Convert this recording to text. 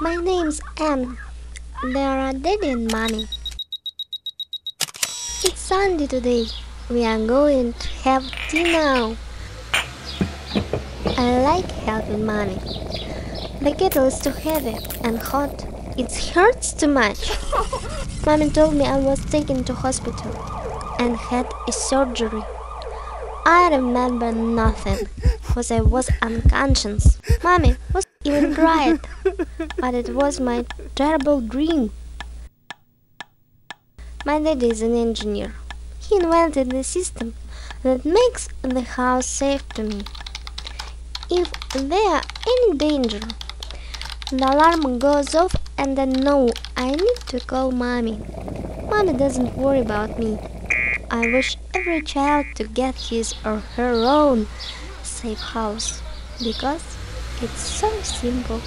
My name's Anne. There are daddy and mommy. It's Sunday today. We are going to have tea now. I like helping mommy. The kettle is too heavy and hot. It hurts too much. Mommy told me I was taken to hospital and had a surgery. I remember nothing because I was unconscious. Mommy was even cried, but it was my terrible dream. My daddy is an engineer. He invented the system that makes the house safe to me. If there any danger, the alarm goes off and I know I need to call mommy. Mommy doesn't worry about me. I wish every child to get his or her own safe house because it's so simple.